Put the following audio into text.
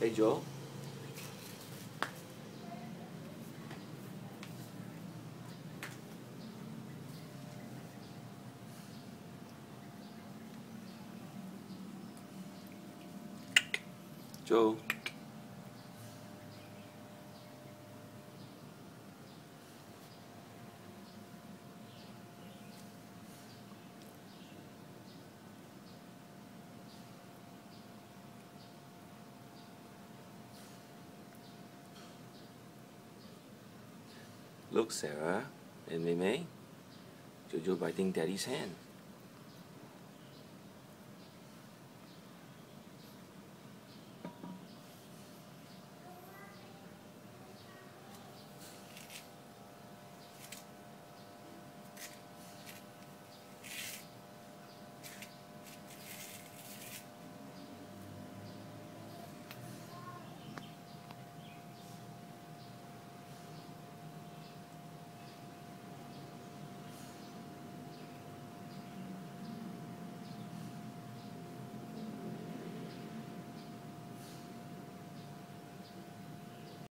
Hey, Joel. Joe. Look, Sarah and Mei, Jojo biting Daddy's hand.